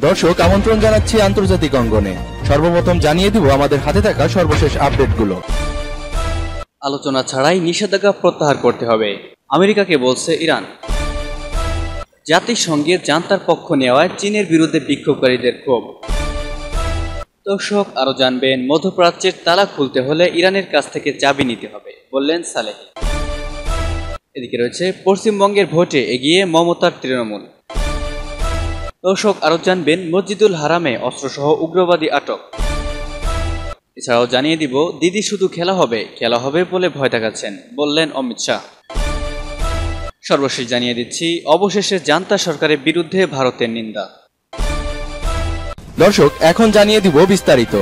দর্শক আমন্ত্রণ জানাচ্ছি আন্তর্জাতিক অঙ্গনে। সর্বপ্রথম জানিয়ে দিব আমাদের হাতে থাকা সর্বশেষ আপডেটগুলো। আলোচনা ছাড়াই নিষেধাজ্ঞা প্রত্যাহার করতে হবে। আমেরিকাকে বলছে ইরান। জাতিসংঘের জান্তার পক্ষ নেওয়ায় চীনের বিরুদ্ধে বিক্ষোভকারীদের ক্ষোভ। দর্শক আরও জানবেন মধ্যপ্রাচ্যের তালা খুলতে হলে ইরানের কাছ থেকে চাবি নিতে হবে বললেন সালেহ। এদিকে রয়েছে পশ্চিমবঙ্গের ভোটে এগিয়ে মমতার তৃণমূল। দর্শক আরও জানবেন মসজিদুল হারামে অস্ত্রসহ উগ্রবাদী আটক। এছাড়াও জানিয়ে দিব দিদি শুধু খেলা হবে খেলা হবে বলে ভয় দেখাচ্ছেন বললেন অমিত শাহ। সর্বশেষ জানিয়ে দিচ্ছি অবশেষে জান্তা সরকারের বিরুদ্ধে ভারতের নিন্দা। দর্শক এখন জানিয়ে দিব বিস্তারিত।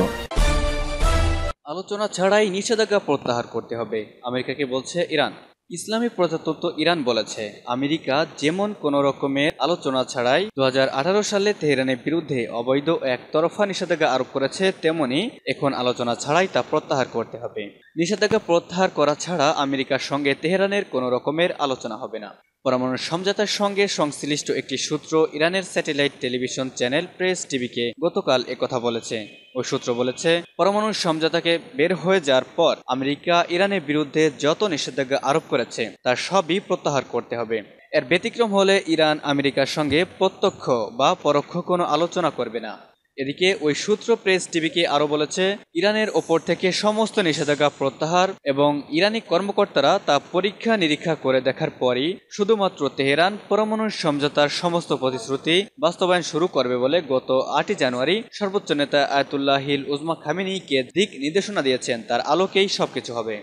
আলোচনা ছাড়াই নিষেধাজ্ঞা প্রত্যাহার করতে হবে আমেরিকাকে বলছে ইরান। ইসলামী প্রজাতন্ত্র ইরান বলেছে, আমেরিকা যেমন কোন রকমের আলোচনা ছাড়াই দু হাজার আঠারো সালে তেহরানের বিরুদ্ধে অবৈধ এক তরফা নিষেধাজ্ঞা আরোপ করেছে, তেমনি এখন আলোচনা ছাড়াই তা প্রত্যাহার করতে হবে। নিষেধাজ্ঞা প্রত্যাহার করা ছাড়া আমেরিকার সঙ্গে তেহরানের কোনো রকমের আলোচনা হবে না। পরমাণু সমঝোতার সঙ্গে সংশ্লিষ্ট একটি সূত্র ইরানের স্যাটেলাইট টেলিভিশন চ্যানেল প্রেস টিভিকে গতকাল একথা বলেছে। ওই সূত্র বলেছে, পরমাণু সমঝোতাকে বের হয়ে যাওয়ার পর আমেরিকা ইরানের বিরুদ্ধে যত নিষেধাজ্ঞা আরোপ করেছে তার সবই প্রত্যাহার করতে হবে। এর ব্যতিক্রম হলে ইরান আমেরিকার সঙ্গে প্রত্যক্ষ বা পরোক্ষ কোনো আলোচনা করবে না। এদিকে ওই সূত্র প্রেস টিভিকে আরও বলেছে, ইরানের ওপর থেকে সমস্ত নিষেধাজ্ঞা প্রত্যাহার এবং ইরানি কর্মকর্তারা তা পরীক্ষা নিরীক্ষা করে দেখার পরই শুধুমাত্র তেহরান পরমাণু সমঝোতার সমস্ত প্রতিশ্রুতি বাস্তবায়ন শুরু করবে বলে গত আটই জানুয়ারি সর্বোচ্চ নেতা আয়তুল্লাহ হিল উজমা খামিনিকে দিক নির্দেশনা দিয়েছেন, তার আলোকেই সবকিছু হবে।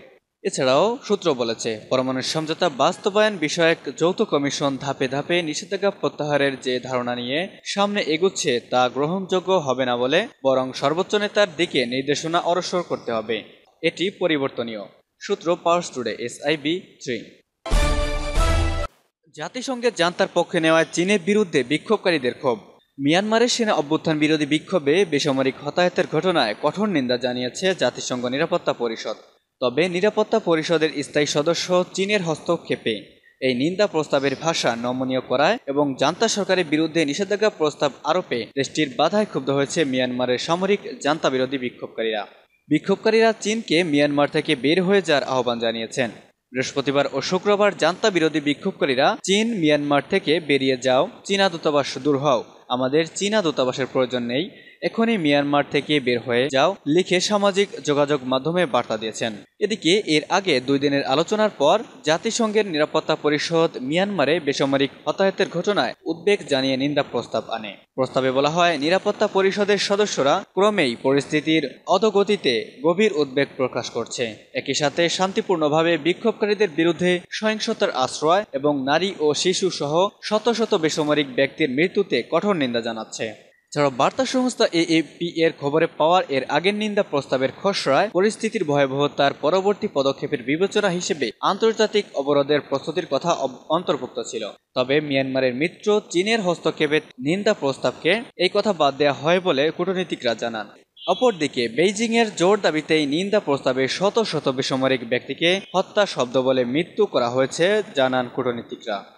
এছাড়াও সূত্র বলেছে পরমাণু সমঝোতা বাস্তবায়ন বিষয়ক যৌথ কমিশন ধাপে ধাপে নিষেধাজ্ঞা প্রত্যাহারের যে ধারণা নিয়ে সামনে এগুচ্ছে তা গ্রহণযোগ্য হবে না বলে বরং সর্বোচ্চ নেতার দিকে নির্দেশনা অরসর করতে হবে। এটি পরিবর্তনীয়। সূত্র পাওয়ার টুডে এসআইবি থ্রি জাতিসংঘের জান্তার পক্ষে নেওয়ায় চীনের বিরুদ্ধে বিক্ষোভকারীদের ক্ষোভ। মিয়ানমারের সেনা অভ্যুত্থান বিরোধী বিক্ষোভে বেসামরিক হতাহতের ঘটনায় কঠোর নিন্দা জানিয়েছে জাতিসংঘ নিরাপত্তা পরিষদ। তবে নিরাপত্তা পরিষদের স্থায়ী সদস্য চীনের হস্তক্ষেপে। এই নিন্দা প্রস্তাবের ভাষা নমনীয় করায় এবং জান্তা সরকারের বিরুদ্ধে নিষেধাজ্ঞা প্রস্তাব আরোপে দেশটির বাধায় ক্ষুব্ধ হয়েছে মিয়ানমারের সামরিক জান্তা বিরোধী বিক্ষোভকারীরা। বিক্ষোভকারীরা চীনকে মিয়ানমার থেকে বের হয়ে যাওয়ার আহ্বান জানিয়েছেন। বৃহস্পতিবার ও শুক্রবার জান্তা বিরোধী বিক্ষোভকারীরা, চীন মিয়ানমার থেকে বেরিয়ে যাও, চীনা দূতাবাস দূর হও। আমাদের চীনা দূতাবাসের প্রয়োজন নেই। এখনই মিয়ানমার থেকে বের হয়ে যাও, লিখে সামাজিক যোগাযোগ মাধ্যমে বার্তা দিয়েছেন। এদিকে, এর আগে দুই দিনের আলোচনার পর জাতিসংঘের নিরাপত্তা পরিষদ মিয়ানমারে বেসামরিক হতাহতের ঘটনায় উদ্বেগ জানিয়ে নিন্দা প্রস্তাব আনে। প্রস্তাবে বলা হয়, নিরাপত্তা পরিষদের সদস্যরা ক্রমেই পরিস্থিতির অধগতিতে গভীর উদ্বেগ প্রকাশ করছে। একই সাথে শান্তিপূর্ণভাবে বিক্ষোভকারীদের বিরুদ্ধে সহিংসতার আশ্রয় এবং নারী ও শিশু সহ শত শত বেসামরিক ব্যক্তির মৃত্যুতে কঠোর নিন্দা জানাচ্ছে। ছাড়াও বার্তা সংস্থা এএপি এর খবরে পাওয়ার এর আগের নিন্দা প্রস্তাবের খসড়ায় পরিস্থিতির ভয়াবহতার পরবর্তী পদক্ষেপের বিবেচনা হিসেবে আন্তর্জাতিক অবরোধের প্রস্তুতির কথা অন্তর্ভুক্ত ছিল। তবে মিয়ানমারের মিত্র চীনের হস্তক্ষেপের নিন্দা প্রস্তাবকে এই কথা বাদ দেওয়া হয় বলে কূটনীতিকরা জানান। অপরদিকে বেইজিং এর জোর দাবিতেই নিন্দা প্রস্তাবে শত শত বেসামরিক ব্যক্তিকে হত্যা শব্দ বলে মৃত্যু করা হয়েছে, জানান কূটনীতিকরা।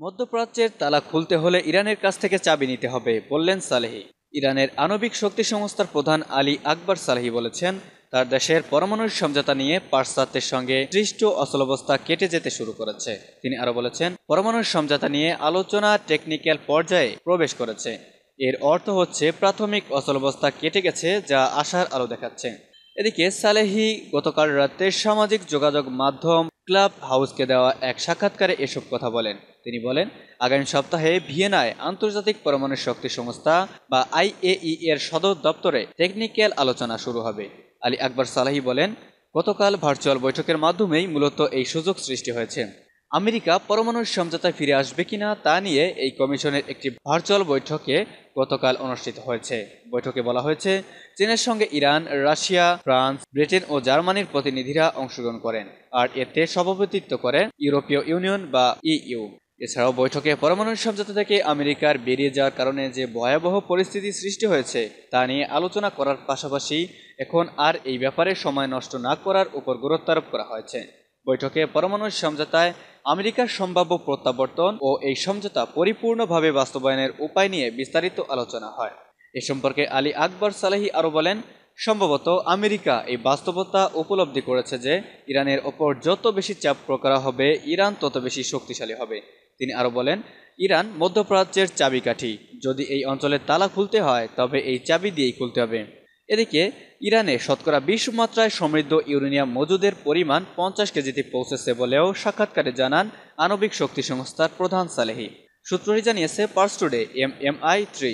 মধ্যপ্রাচ্যের তালা খুলতে হলে ইরানের কাছ থেকে চাবি নিতে হবে, বললেন সালেহি। ইরানের আণবিক শক্তি সংস্থার প্রধান আলী আকবর সালেহি বলেছেন, তার দেশের পরমাণু সমঝোতা নিয়ে পাশ্চাত্যের সঙ্গে সৃষ্ট অচলাবস্থা কেটে যেতে শুরু করেছে। তিনি আরও বলেছেন, পরমাণু সমঝোতা নিয়ে আলোচনা টেকনিক্যাল পর্যায়ে প্রবেশ করেছে। এর অর্থ হচ্ছে, প্রাথমিক অচলাবস্থা কেটে গেছে যা আশার আলো দেখাচ্ছে। এদিকে সালেহি গতকাল রাতে সামাজিক যোগাযোগ মাধ্যম ক্লাব হাউসকে দেওয়া এক সাক্ষাৎকারে এসব কথা বলেন। তিনি বলেন, আগামী সপ্তাহে ভিয়েনায় আন্তর্জাতিক পরমাণু শক্তি সংস্থা বা আইএই এর সদর দপ্তরে টেকনিক্যাল আলোচনা শুরু হবে। আলী আকবর সালাহি বলেন, গতকাল ভার্চুয়াল বৈঠকের মাধ্যমেই মূলত এই সুযোগ সৃষ্টি হয়েছে। আমেরিকা পরমাণু সমঝোতায় ফিরে আসবে কিনা তা নিয়ে এই কমিশনের একটি ভার্চুয়াল বৈঠকে গতকাল অনুষ্ঠিত হয়েছে। বৈঠকে বলা হয়েছে, চীনের সঙ্গে ইরান, রাশিয়া, ফ্রান্স, ব্রিটেন ও জার্মানির প্রতিনিধিরা অংশগ্রহণ করেন, আর এতে সভাপতিত্ব করেন ইউরোপীয় ইউনিয়ন বা ইইউ। এছাড়াও বৈঠকে পরমাণু সমঝোতা থেকে আমেরিকার বেরিয়ে যাওয়ার কারণে যে ভয়াবহ পরিস্থিতি সৃষ্টি হয়েছে, তা নিয়ে আলোচনা করার পাশাপাশি এখন আর এই ব্যাপারে সময় নষ্ট না করার উপর গুরুত্ব আরোপ করা হয়েছে। বৈঠকে পরমাণু সমঝোতায় আমেরিকার সম্ভাব্য প্রত্যাবর্তন ও এই সমঝোতা পরিপূর্ণভাবে বাস্তবায়নের উপায় নিয়ে বিস্তারিত আলোচনা হয়। এ সম্পর্কে আলী আকবর সালাহি আরও বলেন, সম্ভবত আমেরিকা এই বাস্তবতা উপলব্ধি করেছে যে ইরানের ওপর যত বেশি চাপ প্রয়োগ করা হবে, ইরান তত বেশি শক্তিশালী হবে। তিনি আরও বলেন, ইরান মধ্যপ্রাচ্যের চাবিকাঠি। যদি এই অঞ্চলের তালা খুলতে হয়, তবে এই চাবি দিয়েই খুলতে হবে। এদিকে ইরানে শতকরা বিশ মাত্রায় সমৃদ্ধ ইউরেনিয়াম মজুদের পরিমাণ পঞ্চাশ কেজিতে পৌঁছেছে বলেও সাক্ষাৎকারে জানান আণবিক শক্তি সংস্থার প্রধান সালেহি। সূত্রটি জানিয়েছে, Pars Today M M I three.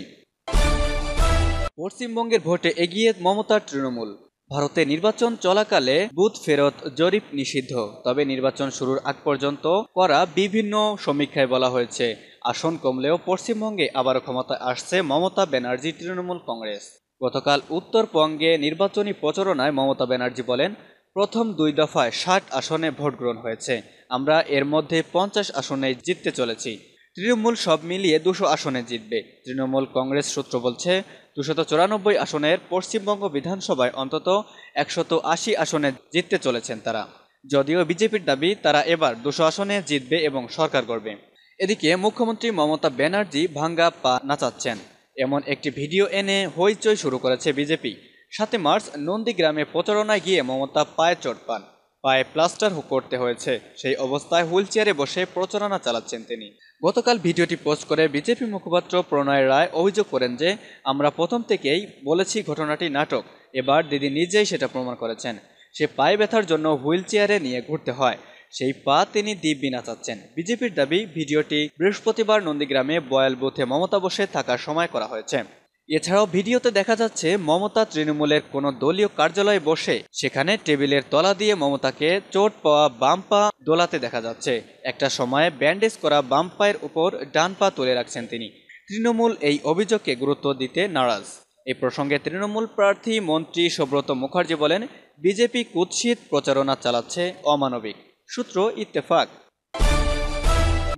পশ্চিমবঙ্গের ভোটে এগিয়ে মমতার তৃণমূল। ভারতে নির্বাচন চলাকালে বুথ ফেরত জরিপ নিষিদ্ধ। তবে নির্বাচন শুরুর আগ পর্যন্ত করা বিভিন্ন সমীক্ষায় বলা হয়েছে। আসন কমলেও পশ্চিমবঙ্গে আবারও ক্ষমতায় আসছে মমতা ব্যানার্জি তৃণমূল কংগ্রেস। গতকাল উত্তরবঙ্গে নির্বাচনী প্রচারণায় মমতা ব্যানার্জি বলেন, প্রথম দুই দফায় ষাট আসনে ভোট গ্রহণ হয়েছে। আমরা এর মধ্যে পঞ্চাশ আসনে জিততে চলেছি। তৃণমূল সব মিলিয়ে দুশো আসনে জিতবে। তৃণমূল কংগ্রেস সূত্র বলছে, দুশত চুরানব্বই আসনের পশ্চিমবঙ্গ বিধানসভায় অন্তত একশত আশি আসনে জিততে চলেছেন তারা। যদিও বিজেপির দাবি, তারা এবার দুশো আসনে জিতবে এবং সরকার করবে এদিকে মুখ্যমন্ত্রী মমতা ব্যানার্জি ভাঙ্গা পা নাচাচ্ছেন। এমন একটি ভিডিও এনে হইচই শুরু করেছে বিজেপি। সাতে মার্চ নন্দীগ্রামে প্রচারণায় গিয়ে মমতা পায়ে চোট পান। পায়ে প্লাস্টার করতে হয়েছে। সেই অবস্থায় হুইল চেয়ারে বসে প্রচারণা চালাচ্ছেন তিনি। গতকাল ভিডিওটি পোস্ট করে বিজেপি মুখপাত্র প্রণয় রায় অভিযোগ করেন যে, আমরা প্রথম থেকেই বলেছি ঘটনাটি নাটক। এবার দিদি নিজেই সেটা প্রমাণ করেছেন। সে পায়ে ব্যথার জন্য হুইল চেয়ারে নিয়ে ঘুরতে হয়। সেই পা তিনি দিব্যি নাচাচ্ছেন। বিজেপির দাবি, ভিডিওটি বৃহস্পতিবার নন্দীগ্রামে বয়াল বুথে মমতা বসে থাকার সময় করা হয়েছে। এছাড়াও ভিডিওতে দেখা যাচ্ছে, মমতা তৃণমূলের কোনো দলীয় কার্যালয়ে বসে সেখানে টেবিলের তলা দিয়ে মমতাকে চোট পাওয়া বাম পা দোলাতে দেখা যাচ্ছে। একটা সময়ে ব্যান্ডেজ করা বাম পায়ের উপর ডান পা তুলে রাখছেন তিনি। তৃণমূল এই অভিযোগকে গুরুত্ব দিতে নারাজ। এই প্রসঙ্গে তৃণমূল প্রার্থী মন্ত্রী সুব্রত মুখার্জি বলেন, বিজেপি কুৎসিত প্রচারণা চালাচ্ছে অমানবিক। সূত্র ইত্তেফাক।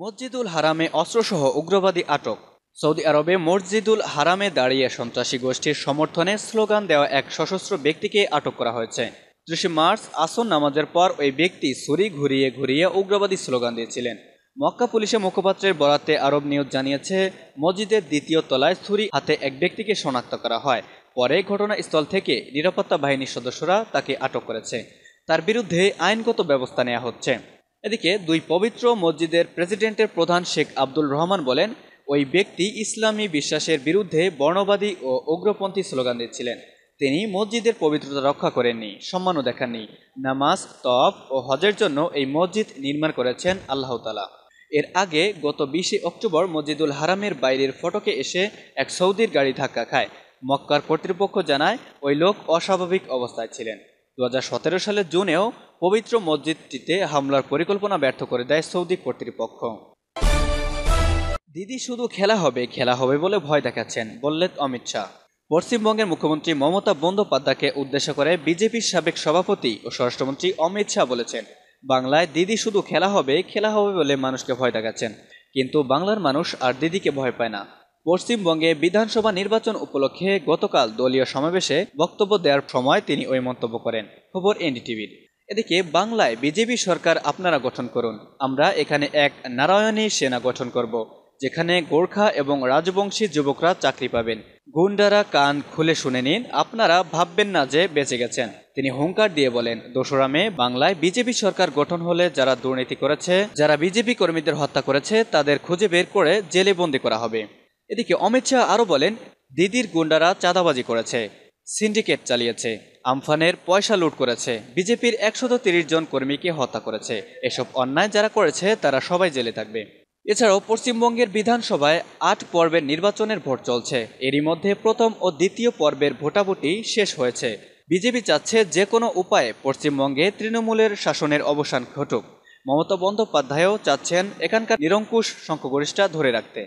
মসজিদুল হারামে অস্ত্রসহ উগ্রবাদী আটক। সৌদি আরবে মসজিদুল হারামে দাঁড়িয়ে সন্ত্রাসী গোষ্ঠীর সমর্থনে স্লোগান দেওয়া এক সশস্ত্র ব্যক্তিকে আটক করা হয়েছে। ত্রিশে মার্চ আসন নামাজের পর ওই ব্যক্তি ছুরি ঘুরিয়ে ঘুরিয়ে উগ্রবাদী স্লোগান দিয়েছিলেন। মক্কা পুলিশের মুখপাত্রের বরাতে আরব নিউজ জানিয়েছে, মসজিদের দ্বিতীয় তলায় ছুরি হাতে এক ব্যক্তিকে শনাক্ত করা হয়। পরে ঘটনাস্থল থেকে নিরাপত্তা বাহিনীর সদস্যরা তাকে আটক করেছে। তার বিরুদ্ধে আইনগত ব্যবস্থা নেওয়া হচ্ছে। এদিকে দুই পবিত্র মসজিদের প্রেসিডেন্টের প্রধান শেখ আব্দুল রহমান বলেন, ওই ব্যক্তি ইসলামী বিশ্বাসের বিরুদ্ধে বর্ণবাদী ও উগ্রপন্থী স্লোগান দিচ্ছিলেন। তিনি মসজিদের পবিত্রতা রক্ষা করেননি, সম্মানও দেখাননি। নামাজ তফ ও হজের জন্য এই মসজিদ নির্মাণ করেছেন আল্লাহ তালা এর আগে গত বিশে অক্টোবর মসজিদুল হারামের বাইরের ফটকে এসে এক সৌদির গাড়ি ধাক্কা খায়। মক্কার কর্তৃপক্ষ জানায়, ওই লোক অস্বাভাবিক অবস্থায় ছিলেন। দু হাজার সালের জুনেও পবিত্র মসজিদটিতে হামলার পরিকল্পনা ব্যর্থ করে দেয় সৌদি কর্তৃপক্ষ। দিদি, শুধু খেলা হবে খেলা হবে বলে ভয় দেখাচ্ছেন, বললেন অমিত শাহ। পশ্চিমবঙ্গের মুখ্যমন্ত্রী মমতা বন্দ্যোপাধ্যায়কে উদ্দেশ্য করে বিজেপির সাবেক সভাপতি ও স্বরাষ্ট্রমন্ত্রী অমিত শাহ বলেছেন, বাংলায় দিদি শুধু খেলা হবে খেলা হবে বলে মানুষকে ভয় দেখাচ্ছেন। কিন্তু বাংলার মানুষ আর দিদিকে ভয় পায় না। পশ্চিমবঙ্গে বিধানসভা নির্বাচন উপলক্ষে গতকাল দলীয় সমাবেশে বক্তব্য দেওয়ার সময় তিনি ওই মন্তব্য করেন। খবর এনডিটিভির এদিকে বাংলায় বিজেপি সরকার আপনারা গঠন করুন। আমরা এখানে এক নারায়ণী সেনা গঠন করব, যেখানে গোর্খা এবং রাজবংশী যুবকরা চাকরি পাবেন। গুন্ডারা কান খুলে শুনে নিন, আপনারা ভাববেন না যে বেঁচে গেছেন। তিনি হুঙ্কার দিয়ে বলেন, দোসরা মে বাংলায় বিজেপি সরকার গঠন হলে যারা দুর্নীতি করেছে, যারা বিজেপি কর্মীদের হত্যা করেছে, তাদের খুঁজে বের করে জেলে বন্দি করা হবে। এদিকে অমিত শাহ আরও বলেন, দিদির গুন্ডারা চাঁদাবাজি করেছে, সিন্ডিকেট চালিয়েছে, আমফানের পয়সা লুট করেছে, বিজেপির একশত তিরিশ জন কর্মীকে হত্যা করেছে। এসব অন্যায় যারা করেছে, তারা সবাই জেলে থাকবে। এছাড়াও পশ্চিমবঙ্গের বিধানসভায় আট পর্বের নির্বাচনের ভোট চলছে। এরই মধ্যে প্রথম ও দ্বিতীয় পর্বের ভোটাভুটি শেষ হয়েছে। বিজেপি চাচ্ছে যে কোনো উপায়ে পশ্চিমবঙ্গে তৃণমূলের শাসনের অবসান ঘটুক। মমতা বন্দ্যোপাধ্যায়ও চাচ্ছেন এখানকার নিরঙ্কুশ সংখ্যাগরিষ্ঠতা ধরে রাখতে।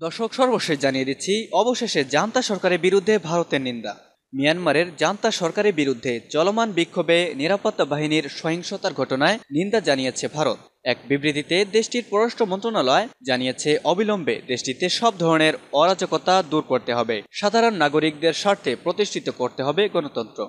দর্শক, সর্বশেষ জানিয়ে দিচ্ছি, অবশেষে জান্তা সরকারের বিরুদ্ধে ভারতের নিন্দা। মিয়ানমারের জান্তা সরকারের বিরুদ্ধে চলমান বিক্ষোভে নিরাপত্তা বাহিনীর সহিংসতার ঘটনায় নিন্দা জানিয়েছে ভারত। এক বিবৃতিতে দেশটির পররাষ্ট্র মন্ত্রণালয় জানিয়েছে, অবিলম্বে দেশটিতে সব ধরনের অরাজকতা দূর করতে হবে। সাধারণ নাগরিকদের স্বার্থে প্রতিষ্ঠিত করতে হবে গণতন্ত্র।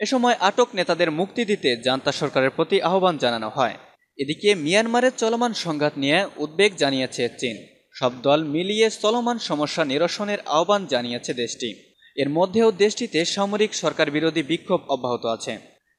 এ সময় আটক নেতাদের মুক্তি দিতে জান্তা সরকারের প্রতি আহ্বান জানানো হয়। এদিকে মিয়ানমারের চলমান সংঘাত নিয়ে উদ্বেগ জানিয়েছে চীন। সব দল মিলিয়ে চলমান সমস্যা নিরসনের আহ্বান জানিয়েছে দেশটি। এর মধ্যেও দেশটিতে সামরিক সরকার বিরোধী বিক্ষোভ অব্যাহত আছে।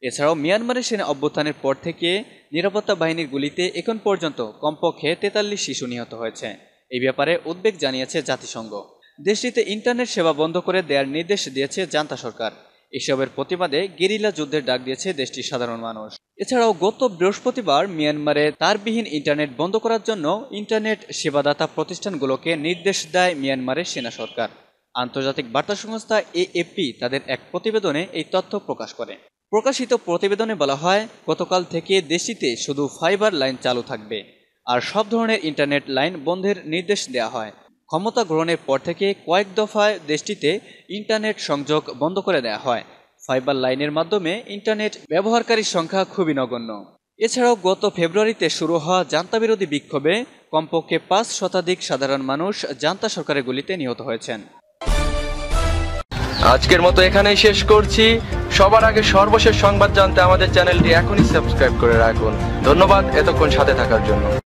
এছাড়াও মিয়ানমারের সেনা অভ্যুত্থানের পর থেকে নিরাপত্তা বাহিনীর গুলিতে এখন পর্যন্ত কমপক্ষে তেতাল্লিশ শিশু নিহত হয়েছে। এই ব্যাপারে উদ্বেগ জানিয়েছে জাতিসংঘ। দেশটিতে ইন্টারনেট সেবা বন্ধ করে দেওয়ার নির্দেশ দিয়েছে জান্তা সরকার। এসবের প্রতিবাদে গেরিলা যুদ্ধের ডাক দিয়েছে দেশটির সাধারণ মানুষ। এছাড়াও গত বৃহস্পতিবার মিয়ানমারে তারবিহীন ইন্টারনেট বন্ধ করার জন্য ইন্টারনেট সেবাদাতা প্রতিষ্ঠানগুলোকে নির্দেশ দেয় মিয়ানমারের সেনা সরকার। আন্তর্জাতিক বার্তা সংস্থা এএপি তাদের এক প্রতিবেদনে এই তথ্য প্রকাশ করে। প্রকাশিত প্রতিবেদনে বলা হয়, গতকাল থেকে দেশটিতে শুধু ফাইবার লাইন চালু থাকবে, আর সব ধরনের ইন্টারনেট লাইন বন্ধের নির্দেশ দেওয়া হয়। ক্ষমতা গ্রহণের পর থেকে কয়েক দফায় দেশটিতে ইন্টারনেট সংযোগ বন্ধ করে দেওয়া হয়। ফাইবার লাইনের মাধ্যমে ইন্টারনেট ব্যবহারকারীর সংখ্যা খুবই নগণ্য। এছাড়াও গত ফেব্রুয়ারিতে শুরু হওয়া জান্তা বিরোধী বিক্ষোভে কমপক্ষে পাঁচ শতাধিক সাধারণ মানুষ জান্তা সরকারের গুলিতে নিহত হয়েছেন। আজকের মতো এখানেই শেষ করছি। সবার আগে সর্বশেষ সংবাদ জানতে আমাদের চ্যানেলটি এখনই সাবস্ক্রাইব করে রাখুন। ধন্যবাদ এতক্ষণ সাথে থাকার জন্য।